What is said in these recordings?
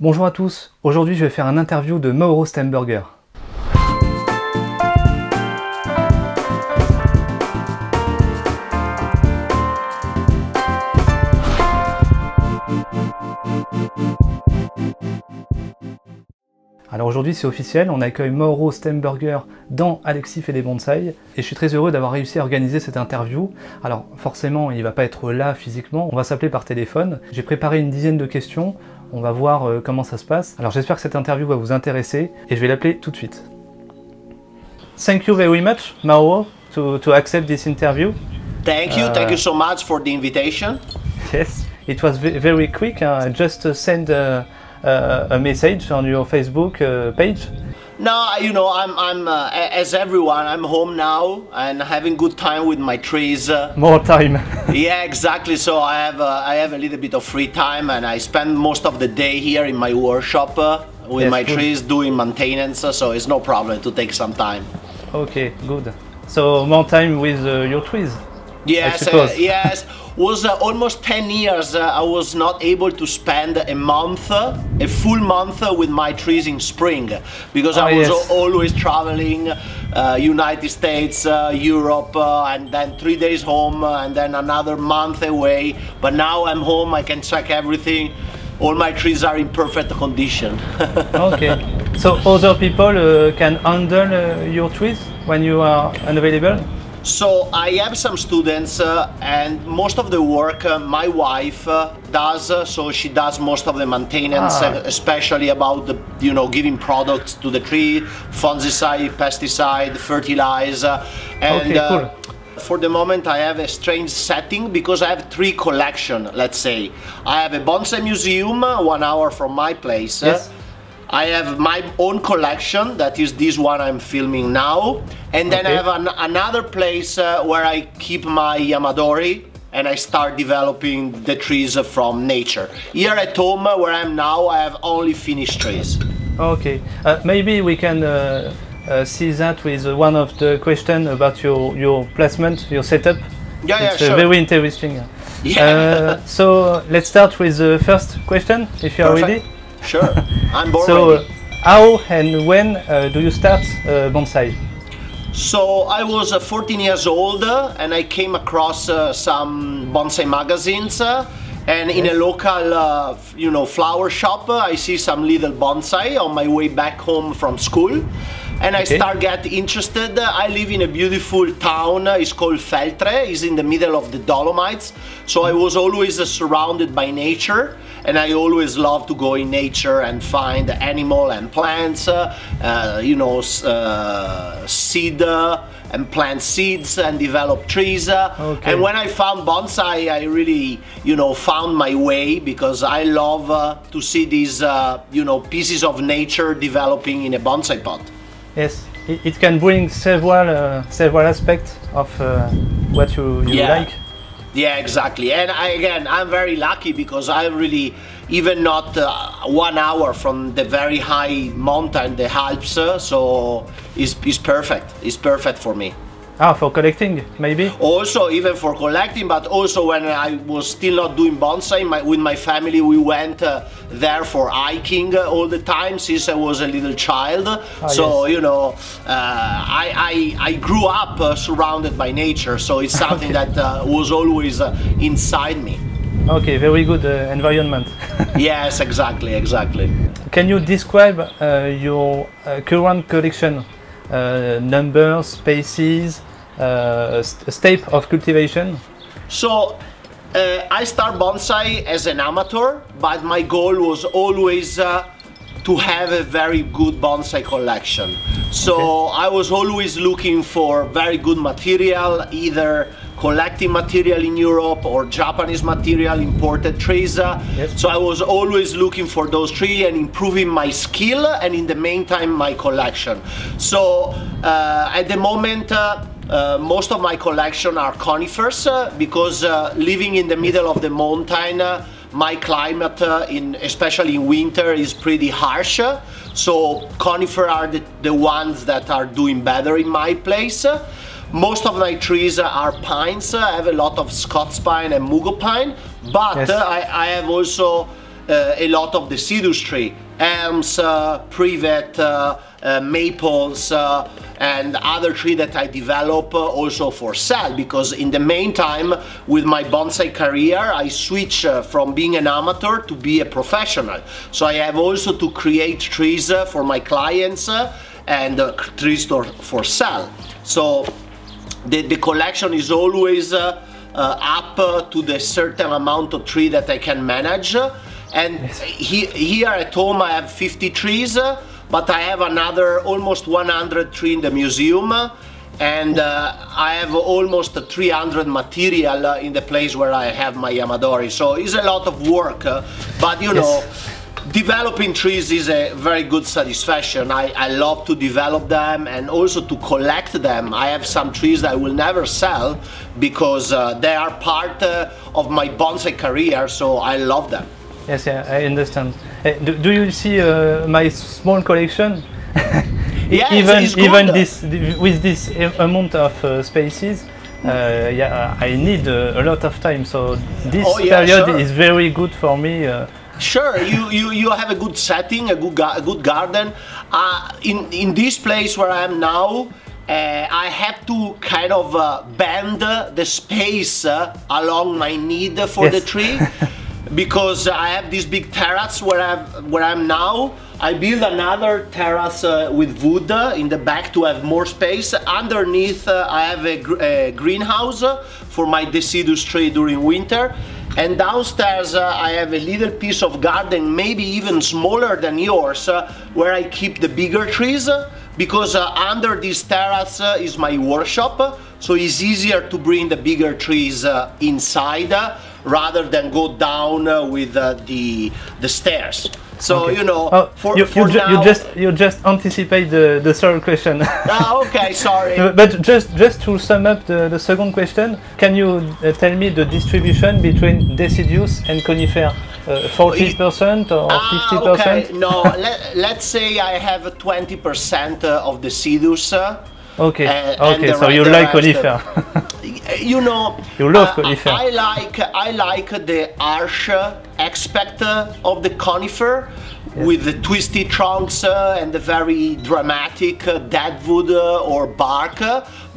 Bonjour à tous, aujourd'hui je vais faire un interview de Mauro Stemberger. Alors aujourd'hui c'est officiel, on accueille Mauro Stemberger dans Alexis fait des bonsaïs et je suis très heureux d'avoir réussi à organiser cette interview. Alors forcément il va pas être là physiquement, on va s'appeler par téléphone. J'ai préparé une dizaine de questions, on va voir euh, comment ça se passe. Alors j'espère que cette interview va vous intéresser et je vais l'appeler tout de suite. Thank you very much Mauro to, to accept this interview. Thank you, thank you so much for the invitation. Yes, it was ve- very quick. I just send a message on your Facebook uh, page. No, you know, I'm, I'm uh, as everyone, I'm home now and having good time with my trees. More time. yeah, exactly. So I have, uh, I have a little bit of free time and I spend most of the day here in my workshop uh, with Yes, my good. trees doing maintenance. uh, So it's no problem to take some time. okay, good. So more time with uh, your trees. Yes, uh, yes. Was uh, almost 10 years uh, I was not able to spend a month, a full month with my trees in spring because I Ah, was yes. always traveling uh, United States, uh, Europe, uh, and then three days home and then another month away. But now I'm home, I can check everything. All my trees are in perfect condition. Okay. so other people uh, can handle uh, your trees when you are unavailable. So I have some students, uh, and most of the work uh, my wife uh, does. Uh, so she does most of the maintenance, Ah. uh, especially about the you know giving products to the tree, fungicide, pesticide, fertilizer, and. Okay, uh, cool. for the moment, I have a strange setting because I have three collection. Let's say I have a bonsai museum, one hour from my place. Yes. I have my own collection, that is this one I'm filming now. And then I have an, another place uh, where I keep my Yamadori and I start developing the trees from nature. Here at home, uh, where I'm now, I have only finished trees. Okay. Uh, maybe we can uh, uh, see that with one of the questions about your, your placement, your setup. Yeah, yeah, it's uh, sure. very interesting. Yeah. Uh, so let's start with the first question, if you are Perfect. ready. Sure, I'm born So, ready. how and when uh, do you start uh, bonsai? So I was uh, 14 years old uh, and I came across uh, some bonsai magazines uh, and in a local uh, you know flower shop uh, I see some little bonsai on my way back home from school and I Okay. start get interested. I live in a beautiful town. It's called Feltre. It's in the middle of the Dolomites. So I was always surrounded by nature, and I always love to go in nature and find animal and plants. Uh, you know, uh, seed. Uh, and plant seeds and develop trees. Uh, Okay. And when I found bonsai, I really, you know, found my way because I love uh, to see these, uh, you know, pieces of nature developing in a bonsai pot. Yes, it, it can bring several uh, several aspects of uh, what you, you Yeah. like. Yeah, exactly. And I, again, I'm very lucky because I'm really even not uh, one hour from the very high mountain, the Alps. Uh, so it's, it's perfect. It's perfect for me. Ah, for collecting, maybe. Also, even for collecting, but also when I was still not doing bonsai, my, with my family, we went uh, there for hiking uh, all the time since I was a little child. so yes. you know, uh, I, I I grew up uh, surrounded by nature. So it's something Okay. that uh, was always uh, inside me. Okay, very good uh, environment. yes, exactly, exactly. Can you describe uh, your uh, current collection? Uh, numbers, spaces, uh, st- state of cultivation? So uh, I start bonsai as an amateur, but my goal was always uh, to have a very good bonsai collection. So I was always looking for very good material, either collecting material in Europe or Japanese material, imported trees. uh, Yes. So I was always looking for those trees and improving my skill and in the meantime my collection. So uh, at the moment, uh, uh, most of my collection are conifers uh, because uh, living in the middle of the mountain, uh, my climate, uh, in especially in winter, is pretty harsh. uh, So conifer are the, the ones that are doing better in my place. uh, Most of my trees are pines. I have a lot of Scots pine and Mugo pine, but Yes. uh, I, I have also uh, a lot of deciduous tree, elms, uh, privet, uh, uh, maples, uh, and other tree that I develop uh, also for sale because in the meantime with my bonsai career I switch uh, from being an amateur to be a professional. So I have also to create trees uh, for my clients uh, and uh, trees for, sale. So the, the collection is always uh, uh, up uh, to the certain amount of tree that I can manage. And he, here at home I have 50 trees, uh, but I have another almost 100 tree in the museum. And uh, I have almost 300 material uh, in the place where I have my Yamadori. So it's a lot of work, uh, but you know, developing trees is a very good satisfaction. I, I love to develop them and also to collect them. I have some trees that I will never sell because uh, they are part uh, of my bonsai career, so I love them. Yes, yeah, I understand. Uh, do, do you see uh, my small collection? Yes, even even this with this amount of uh, spaces, uh, yeah, I need uh, a lot of time. So this Oh, yeah, period sure. is very good for me. Uh, Sure, you, you, you have a good setting, a good, a good garden. Uh, in, in this place where I am now, uh, I have to kind of uh, bend the space uh, along my need for the tree because I have this big terrace where I'm, where I'm now. I build another terrace uh, with wood uh, in the back to have more space. Underneath, uh, I have a, gr- a greenhouse for my deciduous tree during winter. And downstairs, uh, I have a little piece of garden, maybe even smaller than yours, uh, where I keep the bigger trees. Because under this terrace is my workshop, so it's easier to bring the bigger trees inside rather than go down uh, with uh, the the stairs. So okay. you know, oh, for, you, for you, now, you just you just anticipate the the third question. Ah, okay, sorry. Uh, But just just to sum up the, the second question, can you uh, tell me the distribution between deciduous and conifer? Uh, Forty percent or fifty Ah, okay. percent? No, let, let's say I have 20% of the deciduous. uh, Okay, okay. So you like conifer? you know You love uh, conifer. I like I like the uh, aspect of the conifer with the twisty trunks uh, and the very dramatic uh, deadwood uh, or bark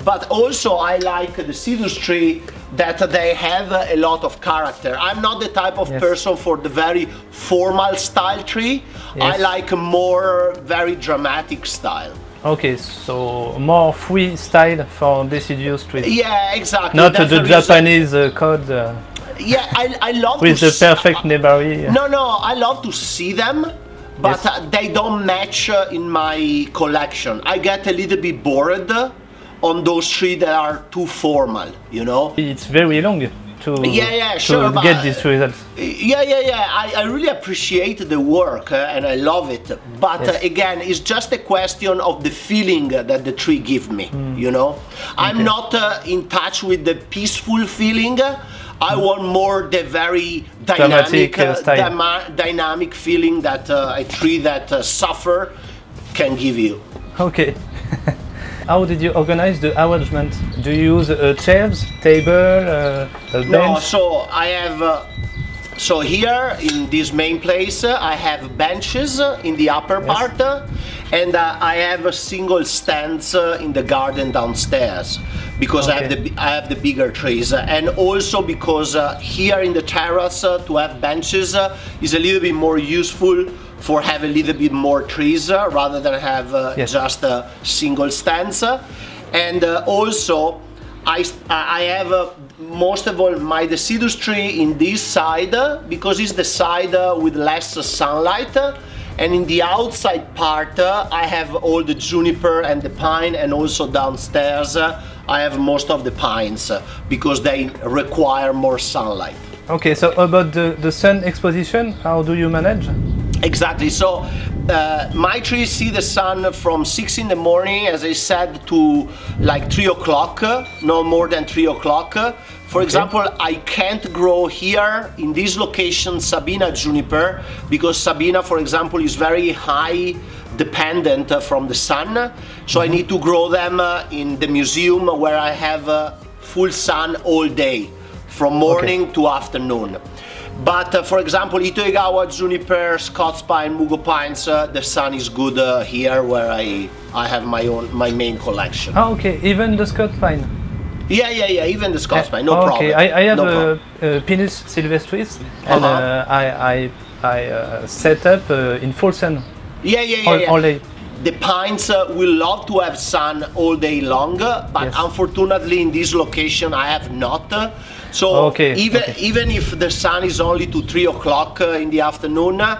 but also I like the deciduous tree that they have uh, a lot of character. I'm not the type of Yes. person for the very formal style tree. I like a more very dramatic style. Okay, so more free style for deciduous trees. Yeah, exactly. Not That's the Japanese uh, code uh, Yeah, I, I love with the perfect nebari. No, no, I love to see them, but Yes. uh, they don't match uh, in my collection. I get a little bit bored on those trees that are too formal, you know? It's very long to, Yeah, yeah, to sure, but- get these results. Yeah, yeah, yeah. I, I really appreciate the work uh, and I love it. But uh, again, it's just a question of the feeling that the tree gives me, Hmm. you know? I'm not uh, in touch with the peaceful feeling. I want more the very dynamic, uh, dynamic feeling that uh, a tree that uh, suffer can give you. Okay. How did you organize the arrangement? Do you use uh, chairs, table, uh, a No, so I have. Uh, so here in this main place, uh, I have benches uh, in the upper part, uh, and uh, I have a single stands uh, in the garden downstairs because I have the I have the bigger trees, and also because uh, here in the terrace uh, to have benches uh, is a little bit more useful for have a little bit more trees uh, rather than have uh, Yes. just a single stands, uh, and uh, also. I, I have uh, most of all my deciduous tree in this side uh, because it's the side uh, with less sunlight and in the outside part uh, I have all the juniper and the pine and also downstairs I have most of the pines because they require more sunlight. Okay, so about the, the sun exposition, how do you manage? Exactly. So uh, my trees see the sun from six in the morning, as I said, to like three o'clock, no more than three o'clock. For example, I can't grow here in this location Sabina juniper because Sabina, for example, is very high dependent from the sun. So I need to grow them uh, in the museum where I have uh, full sun all day, from morning to afternoon. But uh, for example, Itoigawa, Juniper, Scots Pine, Mugo Pines, uh, the sun is good uh, here where I, I have my own my main collection. Ah, okay. Even the Scots pine. Yeah, yeah, yeah. Even the Scots Pine, no Oh, problem. Okay, I, I have no a, problem. a Pinus sylvestris, and Uh-huh. uh, I I, I uh, set up uh, in full sun Yeah, yeah, yeah. all, yeah. all day. The pines uh, will love to have sun all day long, but Yes. unfortunately in this location I have not. So Okay, even okay. even if the sun is only to three o'clock uh, in the afternoon, uh,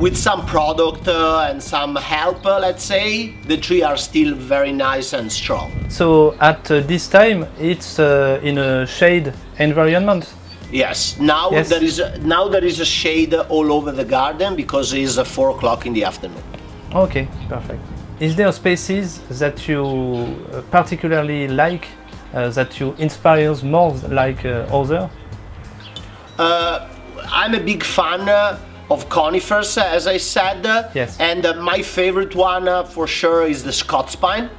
with some product uh, and some help, uh, let's say, the tree are still very nice and strong. So at uh, this time, it's uh, in a shade environment. Yes. Now Yes. there is a, now there is a shade all over the garden because it's four o'clock in the afternoon. Okay, perfect. Is there species that you particularly like, that you inspires more like uh, other? Uh, I'm a big fan uh, of conifers, uh, as I said. uh, Yes. And uh, my favorite one uh, for sure is the Scots pine.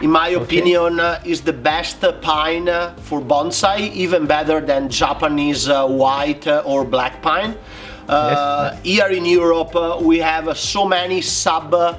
In my opinion, uh, is the best uh, pine uh, for bonsai, even better than Japanese uh, white uh, or black pine. Uh, Here in Europe, uh, we have uh, so many sub uh,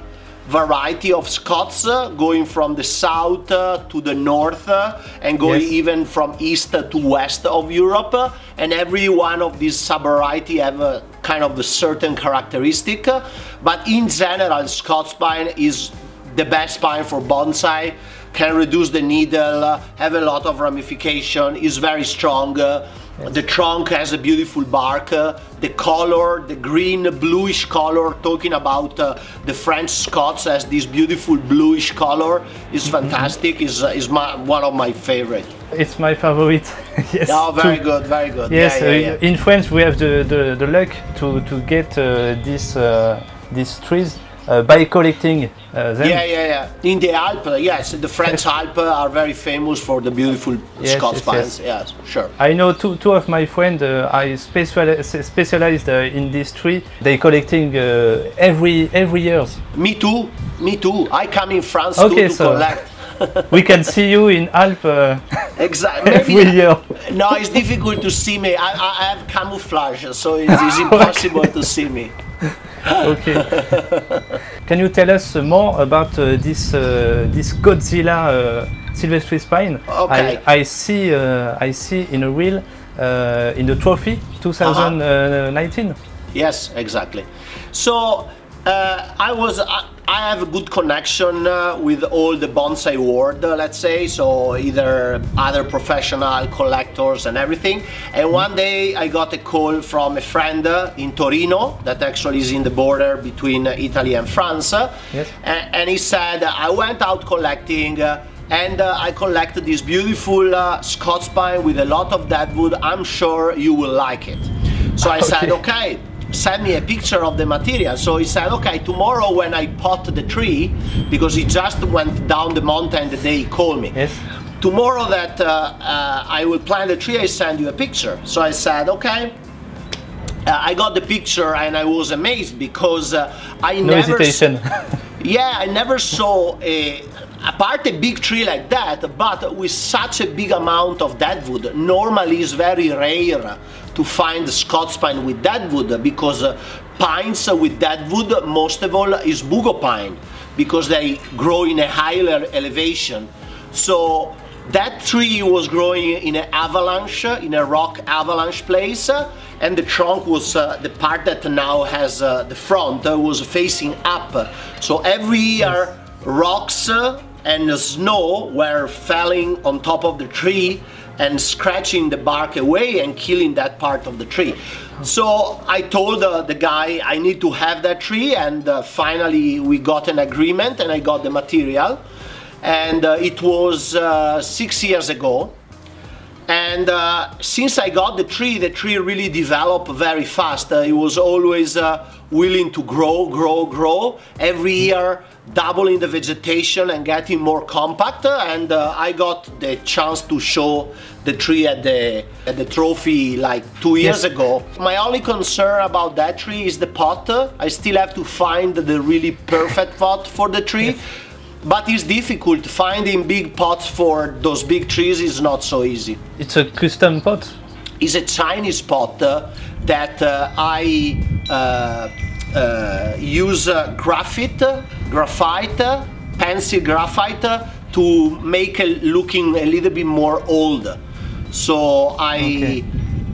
variety of Scots uh, going from the south uh, to the north uh, and going Yes. even from east to west of Europe, uh, and every one of these sub-variety have a kind of a certain characteristic. uh, But in general, Scots pine is the best pine for bonsai. Can reduce the needle, have a lot of ramification, is very strong. uh, The trunk has a beautiful bark. the color, the green bluish color, talking about uh, the French Scots as this beautiful bluish color, is fantastic. Is uh, is my, one of my favorite. It's my favorite. yes. Oh, very too. good, very good. Yes, yeah, yeah, uh, yeah. in France we have the, the, the luck to, to get uh, this, uh, these trees uh, by collecting uh, them. Yeah, yeah, yeah. In the Alps, uh, yes, the French Alps are very famous for the beautiful Yes, Scots yes, pines. Yes, sure. I know two, two of my friends uh, are speciali- specialized uh, in this tree. They collecting uh, every every years. Me too. Me too. I come in France Okay, too to so- collect. we can see you in Alp uh, Exactly. every year. No, it's difficult to see me. I, I have camouflage, so it's, it's impossible to see me. Okay. Can you tell us uh, more about uh, this uh, this Godzilla uh, sylvestris pine? Okay. I, I see uh, I see in a reel uh, in the trophy Uh-huh. 2019. Yes, exactly. So uh, I was I, have a good connection uh, with all the bonsai world, uh, let's say. So either other professional collectors and everything. And one day I got a call from a friend uh, in Torino that actually is in the border between uh, Italy and France. Yes. and, and he said I went out collecting. Uh, and uh, I collected this beautiful uh, Scots pine with a lot of deadwood. I'm sure you will like it. So I said, Okay. Send me a picture of the material. So he said, okay, tomorrow when I pot the tree, because he just went down the mountain the day he called me. Yes. Tomorrow that uh, uh, I will plant the tree, I send you a picture. So I said, okay. Uh, I got the picture and I was amazed because uh, I No never. hesitation. yeah, I never saw a apart a big tree like that, but with such a big amount of deadwood. Normally, it's very rare to find Scots pine with deadwood because uh, pines with deadwood, most of all, is mugo pine because they grow in a higher elevation. So that tree was growing in an avalanche, in a rock avalanche place, uh, and the trunk was uh, the part that now has uh, the front uh, was facing up. So every year, rocks uh, the snow were falling on top of the tree and scratching the bark away and killing that part of the tree. So I told uh, the guy I need to have that tree, and uh, finally we got an agreement, and I got the material and uh, it was uh, six years ago. And uh, since I got the tree, the tree really developed very fast. Uh, it was always willing to grow, grow, grow. Every year, doubling the vegetation and getting more compact. And uh, I got the chance to show the tree at the at the trophy like two years Yes. ago. My only concern about that tree is the pot. I still have to find the really perfect pot for the tree. But it's difficult finding big pots for those big trees is not so easy. it's a custom pot. It's a Chinese pot uh, that uh, I use uh, graphite, graphite, pencil graphite to make it looking a little bit more old. So I Okay.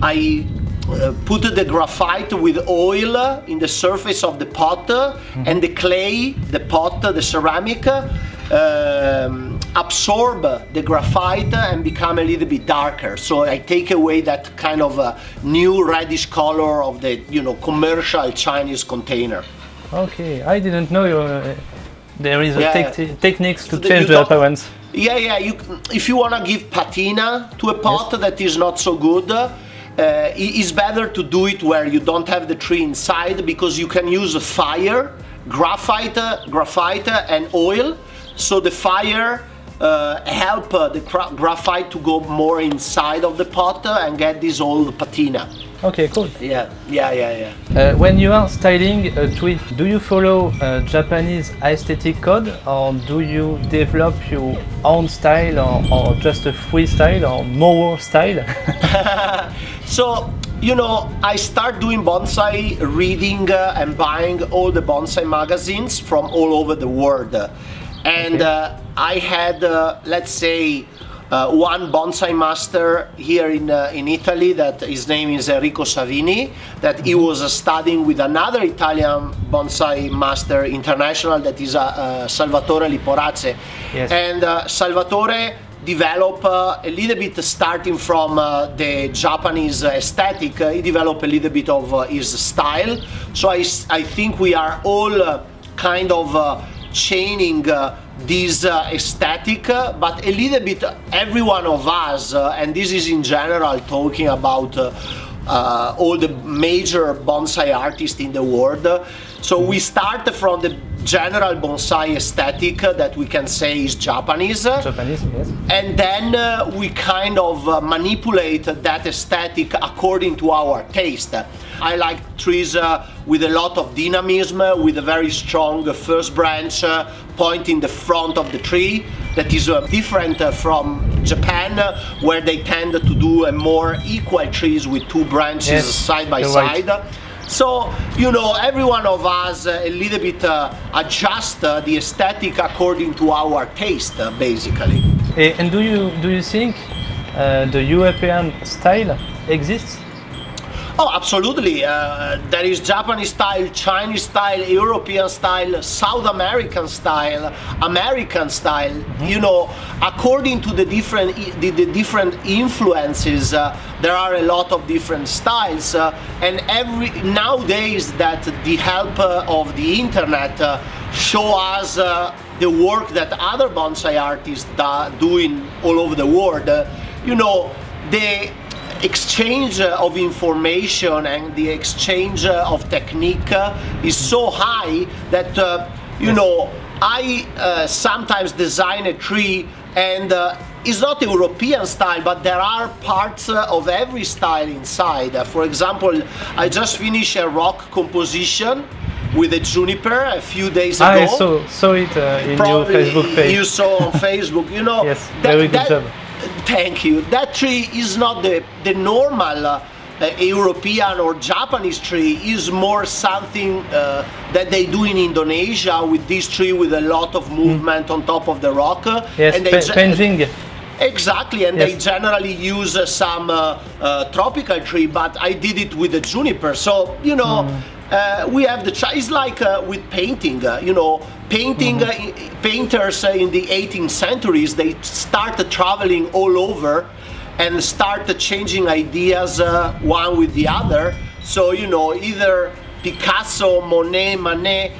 I uh, put the graphite with oil in the surface of the pot and the clay, the pot, the ceramic, um, absorb the graphite and become a little bit darker. So I take away that kind of uh, new reddish color of the you know commercial Chinese container. Okay, I didn't know uh, there is a Yeah. tec- techniques to The- change you the appearance. Yeah, yeah. You, if you want to give patina to a pot that is not so good, uh, it is better to do it where you don't have the tree inside because you can use fire, graphite, graphite, and oil. So the fire uh, help uh, the graphite to go more inside of the pot uh, and get this old patina. Okay, cool. Yeah, yeah, yeah, yeah. Uh, when you are styling a tree, do you follow uh, Japanese aesthetic code or do you develop your own style or, or just a freestyle or more style? So, you know, I start doing bonsai reading uh, and buying all the bonsai magazines from all over the world. And Okay. uh, I had, uh, let's say, uh, one bonsai master here in, uh, in Italy that his name is Enrico Savini, that he was uh, studying with another Italian bonsai master international that is uh, uh, Salvatore Liporace. Yes. And uh, Salvatore developed uh, a little bit starting from uh, the Japanese aesthetic, he developed a little bit of his style. So I, I think we are all kind of uh, chaining uh, this uh, aesthetic, uh, but a little bit every one of us, uh, and this is in general talking about uh, uh, all the major bonsai artists in the world. So we start from the general bonsai aesthetic that we can say is Japanese. Japanese, yes. And then uh, we kind of uh, manipulate that aesthetic according to our taste. I like trees uh, with a lot of dynamism, with a very strong uh, first branch uh, point in the front of the tree. That is uh, different from Japan, where they tend to do a more equal trees with two branches Yes, side by you're right. So, you know, every one of us uh, a little bit uh, adjust uh, the aesthetic according to our taste, uh, basically. Eh, And do you do you think uh, the European style exists? Oh, absolutely. Uh, there is Japanese style, Chinese style, European style, South American style, American style. You know, according to the different the, the different influences, uh, there are a lot of different styles. Uh, and every nowadays, that the help uh, of the internet uh, show us uh, the work that other bonsai artists da- doing all over the world. You know, the exchange of information and the exchange of technique is so high that uh, you know I uh, sometimes design a tree and uh, it's not European style, but there are parts uh, of every style inside. Uh, for example, I just finished a rock composition with a juniper a few days ago. I saw saw it uh, in your Facebook page. You saw on Facebook, you know. Yes, very good job. Thank you. That tree is not the the normal uh, uh, European or Japanese tree. Is more something uh, that they do in Indonesia with this tree with a lot of movement on top of the rock. Hmm. Yes, they pe- Penjing. Exactly, and they generally use uh, some uh, uh, tropical tree, but I did it with a juniper. So you know, uh, we have the. Ch- it's like uh, with painting. Uh, you know, painting uh, painters uh, in the 18th centuries they started traveling all over and started changing ideas uh, one with the other. So you know, either Picasso, Monet, Manet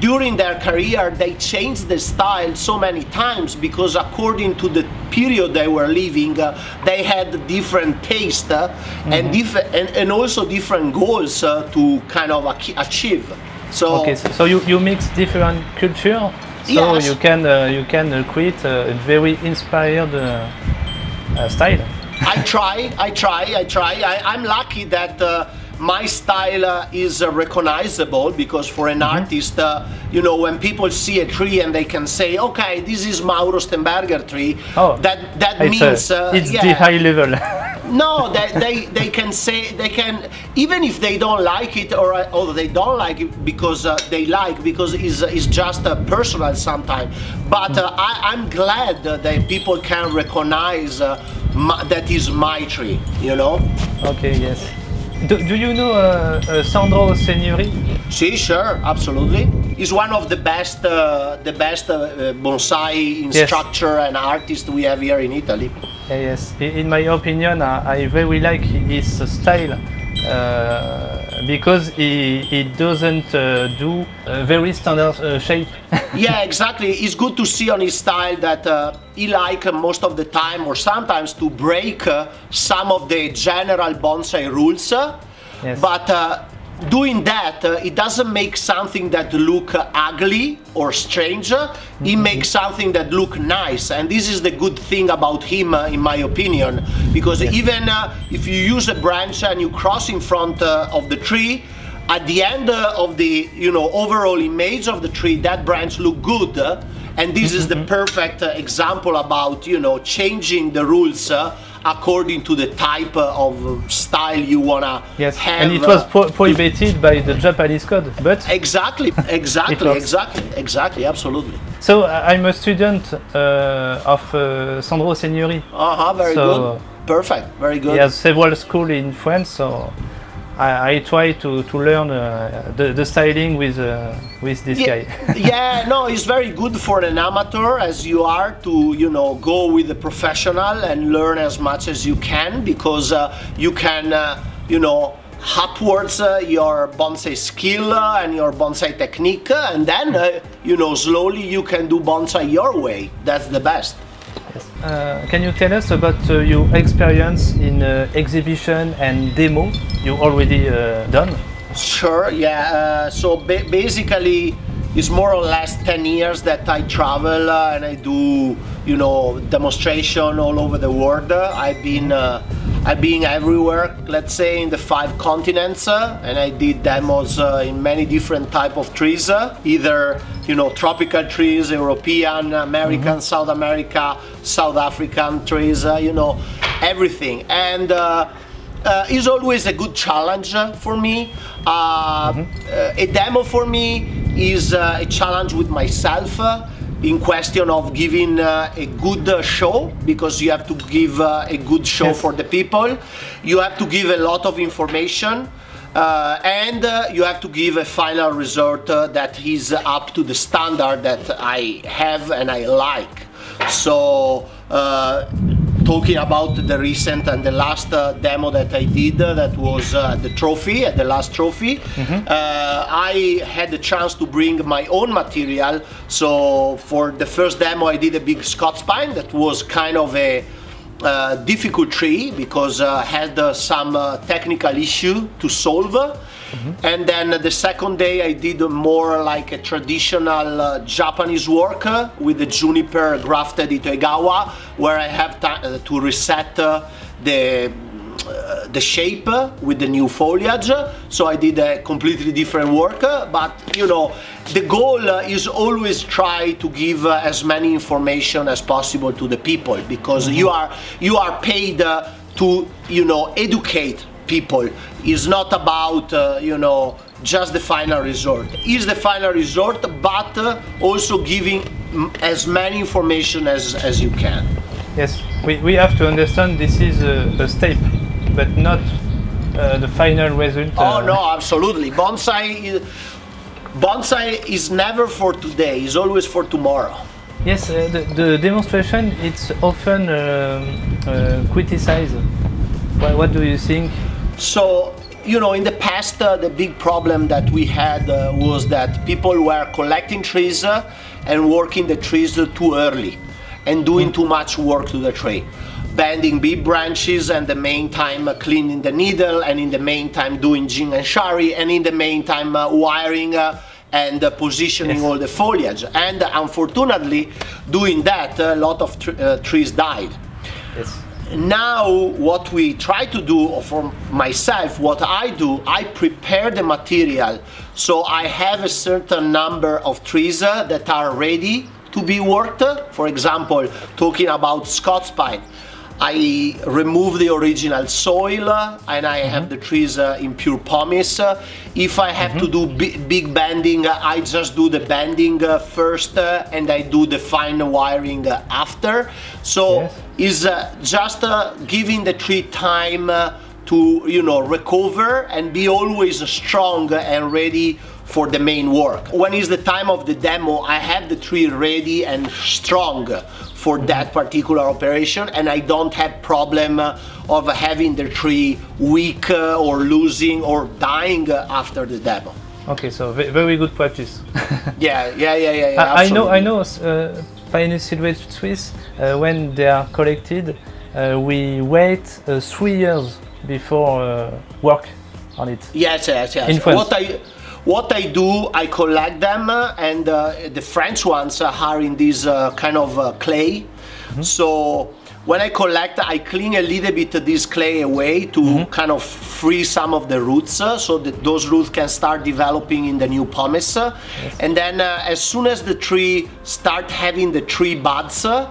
during their career they changed the style so many times because according to the period they were living uh, they had different taste uh, and, diff- and and also different goals uh, to kind of ac- achieve so Okay, so, so you, you mix different culture, so Yes. you can uh, you can uh, create a very inspired uh, uh, style. I try, I try, I try. I, I'm lucky that uh, my style uh, is uh, recognizable because for an Mm-hmm. artist, uh, you know, when people see a tree and they can say, "Okay, this is Mauro Stemberger tree," Oh, that that It's, means uh, uh, it's yeah. the high level. no, they, they, they can say, they can, even if they don't like it or, or they don't like it because uh, they like, because it's, it's just uh, personal sometimes. But uh, I, I'm glad that people can recognize uh, my, that is my tree, you know? Okay, yes. Do, do you know uh, uh, Sandro Segneri? See, sure, absolutely. He's one of the best, uh, the best uh, bonsai instructor yes. and artist we have here in Italy. Yes, in my opinion, I, I very like his style uh, because he, he doesn't uh, do a very standard uh, shape. yeah, exactly. It's good to see on his style that uh, he like most of the time or sometimes to break uh, some of the general bonsai rules. Yes. But doing that, uh, it doesn't make something that look uh, ugly or strange. It mm-hmm. makes something that look nice, and this is the good thing about him, uh, in my opinion. Because yes. even uh, if you use a branch and you cross in front uh, of the tree, at the end uh, of the you know overall image of the tree, that branch look good. and this is the mm-hmm. perfect example about you know changing the rules according to the type of style you wanna yes. have. And it was pro prohibited by the Japanese code, but exactly, exactly, exactly, exactly, absolutely. So I'm a student uh, of uh, Sandro Segneri. Uh huh. Very so good. Perfect. Very good. He has several schools in France, so I, I, try to, to learn uh, the, the styling with uh, with this yeah, guy. yeah, no, it's very good for an amateur as you are to you know go with a professional and learn as much as you can because uh, you can uh, you know upwards uh, your bonsai skill uh, and your bonsai technique and then you know slowly you can do bonsai your way. That's the best. Uh, can you tell us about uh, your experience in uh, exhibition and demo you already uh, done? Sure, yeah. Uh, so ba basically, it's more or less 10 years that I travel uh, and I do, you know, demonstration all over the world. I've been I've been everywhere, let's say in the five continents, and I did demos in many different type of trees, either you know tropical trees, European, American, mm -hmm. South America, South African trees, uh, you know, everything. And uh, uh, it's always a good challenge for me. Mm -hmm. a demo for me is a challenge with myself in question of giving uh, a good uh, show because you have to give uh, a good show yes. for the people. You have to give a lot of information. Uh, and uh, you have to give a final result uh, that is up to the standard that I have and I like. So talking about the recent and the last uh, demo that I did, uh, that was uh, the trophy, at the last trophy. Mm -hmm. I had the chance to bring my own material. So for the first demo, I did a big Scots pine that was kind of a uh, difficult tree because uh, had uh, some technical issue to solve. Mm-hmm. And then the second day I did more like a traditional uh, Japanese work uh, with the juniper grafted Itoigawa, where I have uh, to reset uh, the uh, the shape with the new foliage. So I did a completely different work but you know the goal is always try to give as many information as possible to the people because mm-hmm. you are you are paid to you know educate people. Is not about uh, you know just the final resort is the final resort but uh, also giving as many information as as you can yes we, we have to understand this is a, a step but not uh, the final result oh uh, no absolutely. Bonsai is, bonsai is never for today it's always for tomorrow. Yes uh, the, the, demonstration it's often um, uh, criticized. What, what do you think? So, you know, in the past, uh, the big problem that we had uh, was that people were collecting trees uh, and working the trees too early and doing too much work to the tree. Bending big branches and the main time uh, cleaning the needle and in the main time doing jin and shari and in the main time uh, wiring uh, and positioning yes. all the foliage. And unfortunately, doing that, a lot of tr trees died. Yes now what we try to do or for myself what i do i prepare the material so i have a certain number of trees uh, that are ready to be worked for example talking about scots pine I remove the original soil and I have the trees uh, in pure pumice. If I have to do bi- big bending, I just do the bending uh, first uh, and I do the fine wiring after. So Yes. is just giving the tree time to you know recover and be always strong and ready for the main work. When is the time of the demo, I have the tree ready and strong for that particular operation and I don't have problem of having the tree weak uh, or losing or dying after the demo. Okay, so very good practice. Yeah, yeah, yeah, yeah. yeah I, know, I know. Uh, Pioneer Silhouette Swiss, uh, when they are collected, uh, we wait uh, three years before uh, work on it. Yes, yes, yes. In France. What I what I do, I collect them, uh, and uh, the French ones are in this uh, kind of uh, clay. So when I collect, I clean a little bit of this clay away to kind of free some of the roots, uh, so that those roots can start developing in the new pumice. uh, And then, uh, as soon as the tree start having the tree buds. uh,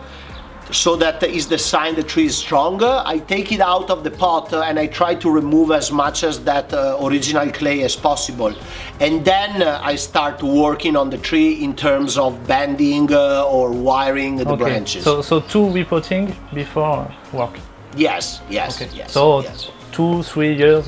so that is the sign the tree is stronger. I take it out of the pot uh, and I try to remove as much as that uh, original clay as possible. And then uh, I start working on the tree in terms of bending uh, or wiring the Okay, branches. so so two reporting before work. yes, yes, Okay, yes. so yes. two three years.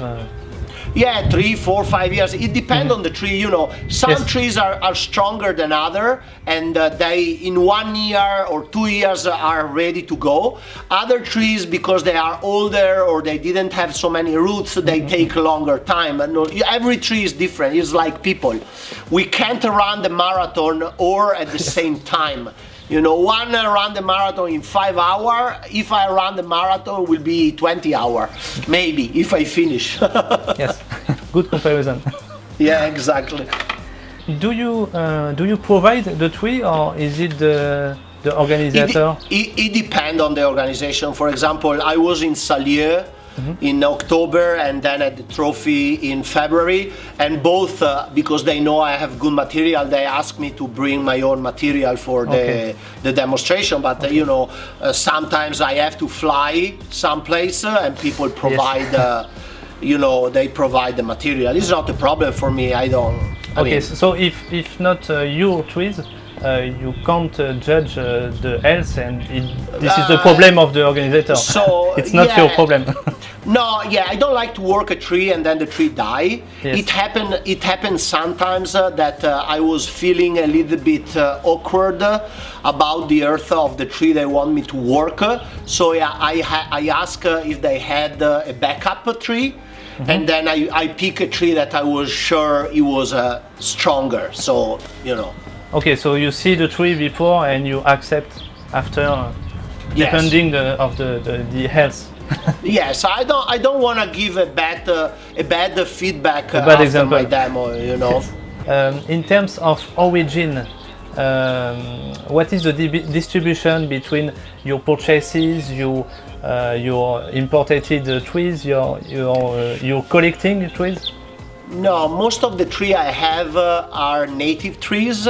Uh, Yeah, three, four, five years. It depends on the tree. You know, some Yes. trees are, are stronger than other, and uh, they in one year or two years are ready to go. Other trees, because they are older or they didn't have so many roots, they take longer time. And every tree is different. It's like people. We can't run the marathon or at the same time. You know, one run the marathon in five hour. If I run the marathon, it will be 20 hour, maybe if I finish. yes, good comparison. Yeah, exactly. Do you uh, do you provide the tree or is it the the It, organizer? it, it depends on the organization. For example, I was in Saulieu Mm-hmm. in October and then at the trophy in February. And both, uh, because they know I have good material, they ask me to bring my own material for Okay. the, the demonstration. But uh, you know, uh, sometimes I have to fly someplace uh, and people provide. uh, you know, they provide the material. It's not a problem for me. I don't. I Okay, mean, so if if not uh, your trees, uh, you can't uh, judge uh, the health, and it, this is the Uh, problem of the organizer. so, it's not your problem. No, yeah, I don't like to work a tree and then the tree die. Yes. It happened. It happens sometimes uh, that uh, I was feeling a little bit uh, awkward uh, about the earth of the tree they want me to work. uh, So yeah, I ha- I asked uh, if they had uh, a backup tree, Mm-hmm. and then I, I pick a tree that I was sure it was uh, stronger. So you know. Okay, so you see the tree before, and you accept after, uh, Yes. depending the, of the, the, the health. Yes, I don't. I don't want to give a bad, uh, a bad feedback uh, bad after example. my demo. You know. Um, in terms of origin, um, what is the di- distribution between your purchases, your uh, your imported uh, trees, your your uh, your collecting trees? No, most of the trees I have uh, are native trees.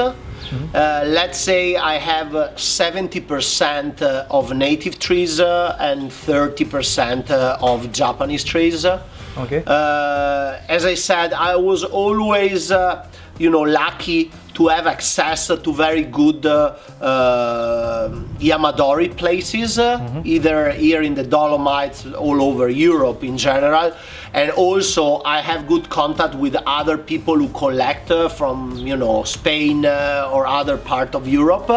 Uh, let's say I have uh, 70% uh, of native trees uh, and 30% uh, of Japanese trees. Okay. Uh, as I said, I was always, uh, you know, lucky to have access to very good uh, uh, Yamadori places, uh, either here in the Dolomites, all over Europe in general, and also I have good contact with other people who collect uh, from, you know, Spain uh, or other part of Europe.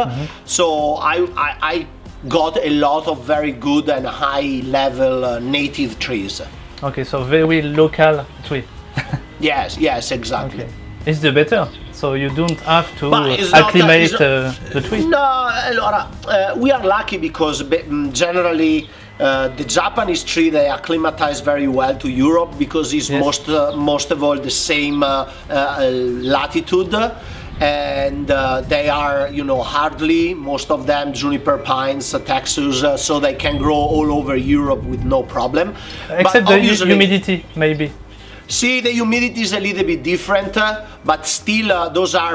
So I, I, I got a lot of very good and high level uh, native trees. Okay, so very local tree. Yes, yes, exactly. Okay. It's the better. So you don't have to But acclimate not- uh, the tree. No, allora, uh, we are lucky because mm, generally uh, the Japanese tree they acclimatize very well to Europe because it's Yes. most uh, most of all the same uh, uh, latitude. And uh, they are, you know, hardly most of them juniper pines, uh, Taxus, uh, so they can grow all over Europe with no problem. But Except the humidity, maybe. See, the humidity is a little bit different, uh, but still, uh, those are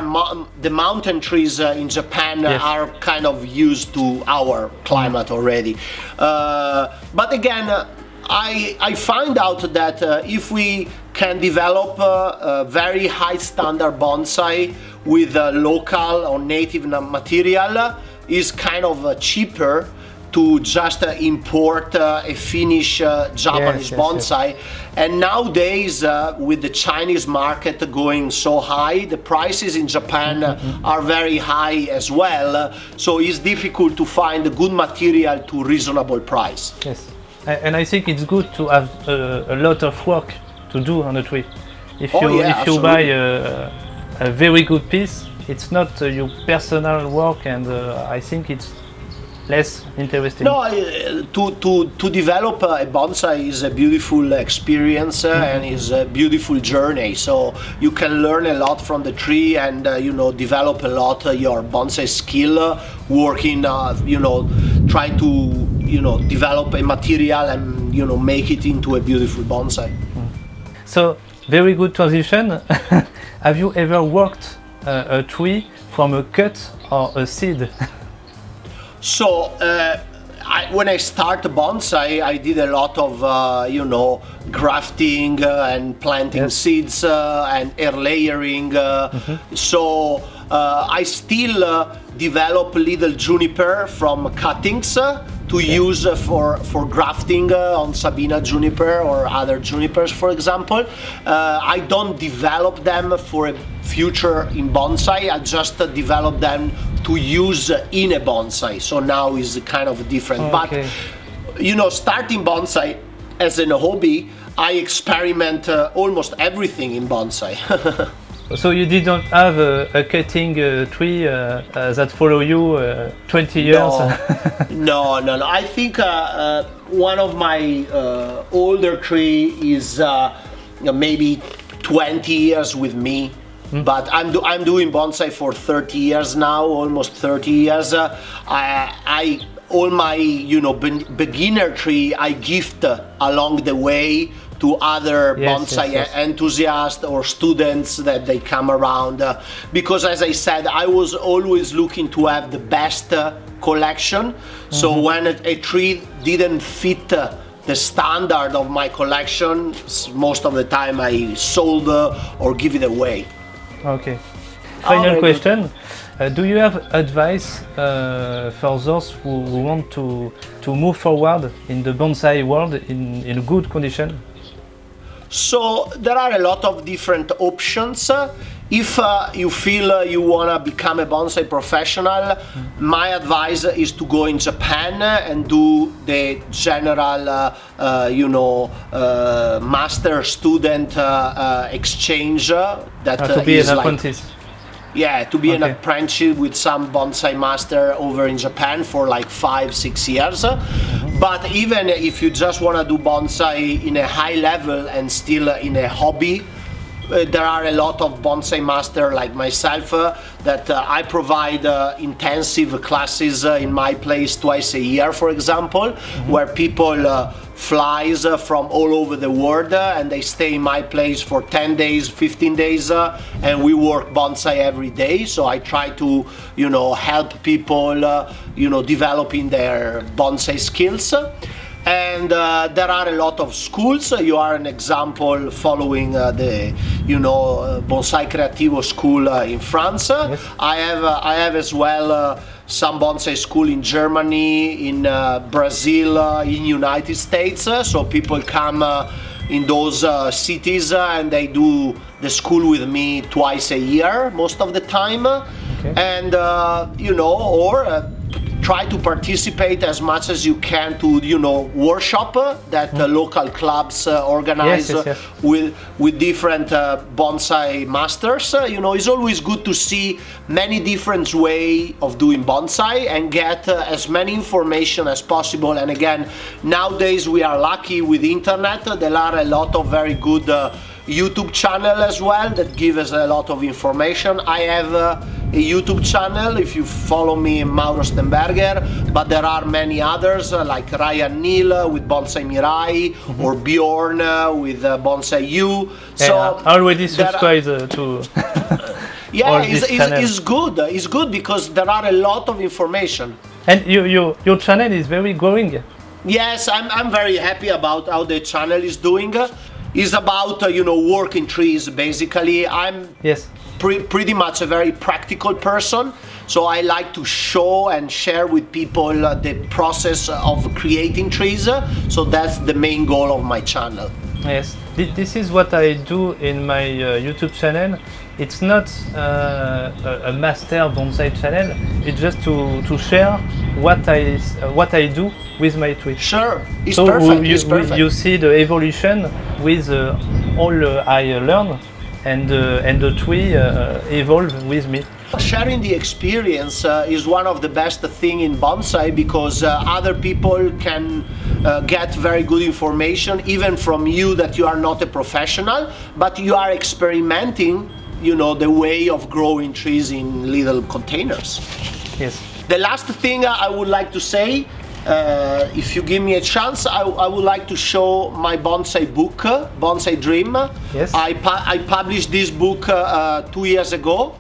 the mountain trees uh, in Japan Yes. are kind of used to our climate already. Uh, but again, uh, I, I find out that uh, if we can develop uh, a very high standard bonsai with uh, local or native material, is kind of uh, cheaper to just uh, import uh, a Finnish uh, Japanese yes, yes. bonsai. And nowadays, with the Chinese market going so high, the prices in Japan uh, are very high as well. So it's difficult to find good material to reasonable price. Yes, and I think it's good to have uh, a lot of work to do on a tree. If Oh, you yeah, if you buy a, a very good piece, it's not uh, your personal work, and uh, I think it's less interesting. No, uh, to, to, to develop uh, a bonsai is a beautiful experience uh, and is a beautiful journey. So you can learn a lot from the tree and uh, you know develop a lot uh, your bonsai skill, uh, working uh, you know try to you know develop a material and you know make it into a beautiful bonsai. So very good transition. have you ever worked uh, a tree from a cut or a seed? So uh, I, when I start bonsai, I did a lot of uh, you know grafting uh, and planting Yes. seeds uh, and air layering. Uh, So uh, I still uh, develop little juniper from cuttings. To use uh, for for grafting uh, on Sabina juniper or other junipers, for example, uh, I don't develop them for a future in bonsai. I just develop them to use in a bonsai. So now is kind of different. Okay. But you know, starting bonsai as a hobby, I experiment uh, almost everything in bonsai. So you didn't have a, a cutting uh, tree uh, uh, that follow you uh, 20 years? no, no, no. I think uh, uh, one of my uh, older tree is uh, maybe 20 years with me. But I'm, do- I'm doing bonsai for 30 years now, almost 30 years. Uh, I, I all my you know be- beginner tree I gift uh, along the way to other Yes, bonsai yes, yes. enthusiasts or students that they come around uh, because as i said i was always looking to have the best uh, collection so Mm-hmm. when a, a tree didn't fit uh, the standard of my collection most of the time i sold uh, or give it away Okay. Final very question. Uh, do you have advice uh, for those who, who want to, to move forward in the bonsai world in, in good condition? So there are a lot of different options. If uh, you feel uh, you want to become a bonsai professional, my advice is to go in Japan and do the general, uh, uh, you know, uh, master student uh, exchange that Uh, to be is an like apprentice? yeah, to be an apprentice with some bonsai master over in Japan for like five, six years. But even if you just want to do bonsai in a high level and still in a hobby, there are a lot of bonsai master like myself uh, that uh, I provide uh, intensive classes uh, in my place twice a year, for example, where people uh, flies uh, from all over the world uh, and they stay in my place for 10 days 15 days uh, and we work bonsai every day. So i try to you know help people uh, you know developing their bonsai skills. And uh, there are a lot of schools. You are an example following uh, the you know uh, bonsai creativo school uh, in france Yes. i have uh, i have as well some bonsai school in Germany, in Brazil, in United States. So people come in those uh, cities uh, and they do the school with me twice a year, most of the time. Okay. And uh, you know, or try to participate as much as you can to you know workshop uh, that uh, local clubs uh, organize Yes, yes, uh, yes. with with different uh, bonsai masters. You know, it's always good to see many different way of doing bonsai and get as many information as possible. And again, nowadays we are lucky with internet. There are a lot of very good. Uh, YouTube channel as well that give us a lot of information. I have uh, YouTube channel if you follow me, Mauro Stemberger, but there are many others uh, like Ryan Neil uh, with Bonsai Mirai Mm-hmm. or Bjorn uh, with uh, Bonsai U. So I already are- uh, to. yeah, it's, it's, it's good. It's good because there are a lot of information. and you, you, your channel is very growing. Yes, I'm, I'm very happy about how the channel is doing. It's about uh, you know working trees basically. I'm Yes. Pre- pretty much a very practical person, so I like to show and share with people uh, the process of creating trees. So that's the main goal of my channel. Yes, this is what I do in my uh, YouTube channel. It's not uh, a, master bonsai channel. It's just to, to share what I uh, what I do with my tree. Sure, it's so perfect. you, it's perfect. you see the evolution with uh, all uh, I learn, and uh, and the tree uh, evolve with me. Sharing the experience uh, is one of the best thing in bonsai because uh, other people can uh, get very good information even from you that you are not a professional, but you are experimenting, you know, the way of growing trees in little containers. Yes. The last thing I would like to say, uh, if you give me a chance, I, I would like to show my bonsai book, Bonsai Dream. Yes. I, pu- I published this book uh, two years ago.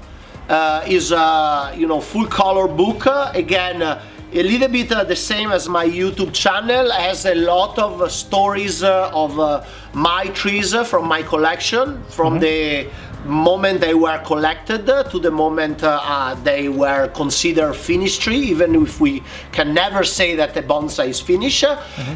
Uh, is a you know full color book. Again, a little bit uh, the same as my YouTube channel. Has a lot of stories uh, of uh, my trees from my collection, from the moment they were collected to the moment uh, uh, they were considered finished tree, even if we can never say that the bonsai is finished.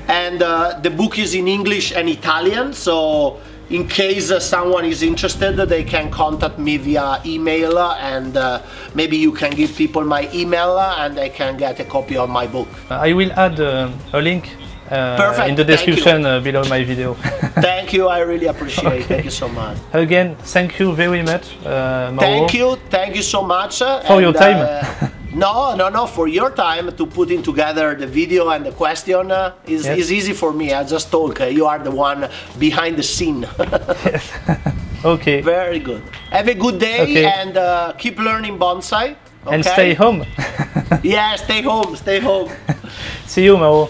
And uh, the book is in English and Italian, so in case uh, someone is interested, they can contact me via email, uh, and uh, maybe you can give people my email, and they can get a copy of my book. I will add uh, a link uh, Perfect, in the description uh, below my video. Thank you, I really appreciate. Okay. Thank you so much. Again, thank you very much, uh, Thank you, thank you so much. uh, For your time. uh, no, no, no, for your time to putting together the video and the question uh, is, Yes. is easy for me. I just talk. You are the one behind the scene. Okay. Very good. Have a good day Okay. and uh, keep learning bonsai. And stay home. Yeah, stay home, stay home. See you, Mauro.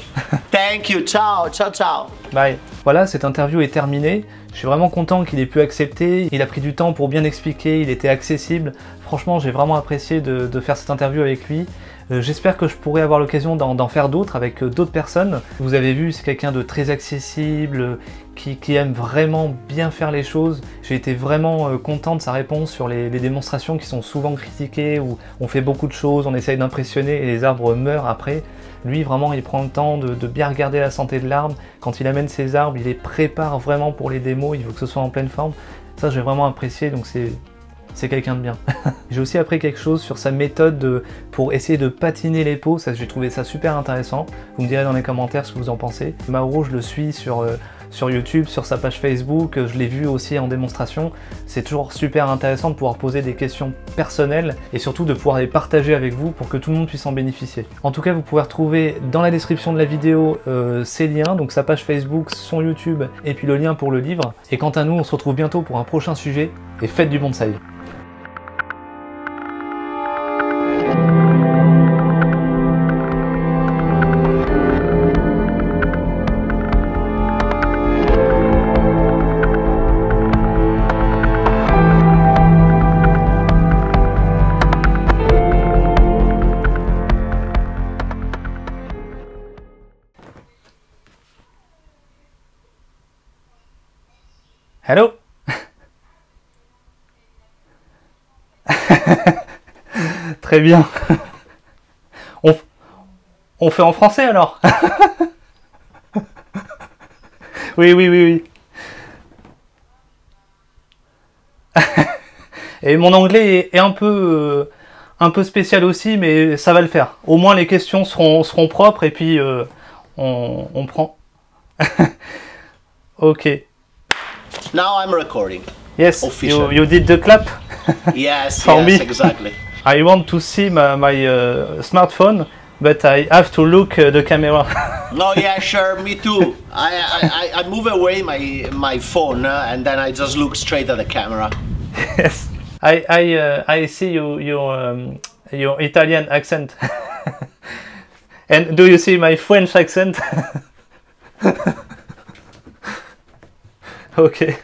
Thank you. Ciao, ciao, ciao. Bye. Voilà, cette interview est terminée. Je suis vraiment content qu'il ait pu accepter. Il a pris du temps pour bien expliquer, il était accessible. Franchement, j'ai vraiment apprécié de, de faire cette interview avec lui. Euh, J'espère que je pourrai avoir l'occasion d'en faire d'autres avec euh, d'autres personnes. Vous avez vu, c'est quelqu'un de très accessible, qui, aime vraiment bien faire les choses. J'ai été vraiment euh, content de sa réponse sur les, démonstrations qui sont souvent critiquées, où on fait beaucoup de choses, on essaye d'impressionner et les arbres meurent après. Lui, vraiment, il prend le temps de, bien regarder la santé de l'arbre. Quand il amène ses arbres, il les prépare vraiment pour les démos. Il veut que ce soit en pleine forme. Ça, j'ai vraiment apprécié. Donc, c'est c'est quelqu'un de bien. j'ai aussi appris quelque chose sur sa méthode de- pour essayer de patiner les peaux. J'ai trouvé ça super intéressant. Vous me direz dans les commentaires ce que vous en pensez. Mauro, je le suis sur, euh, sur YouTube, sur sa page Facebook. Je l'ai vu aussi en démonstration. C'est toujours super intéressant de pouvoir poser des questions personnelles et surtout de pouvoir les partager avec vous pour que tout le monde puisse en bénéficier. En tout cas, vous pouvez retrouver dans la description de la vidéo euh, ces liens, donc sa page Facebook, son YouTube et puis le lien pour le livre. Et quant à nous, on se retrouve bientôt pour un prochain sujet et faites du bonsaï. Hello? Très bien. On, on fait en français alors? Oui, oui, oui, oui. Et mon anglais est, un peu, euh, un peu spécial aussi, mais ça va le faire. Au moins les questions seront, seront propres et puis euh, on, on prend. ok. Now I'm recording. Yes, you, you did the clap. Yes, For yes, me. exactly. I want to see my, my uh, smartphone, but I have to look uh, the camera. No, yeah, sure, me too. I, I, I- I move away my my phone uh, and then I just look straight at the camera. yes. I I uh, I see you your um, your Italian accent. and do you see my French accent? Okay.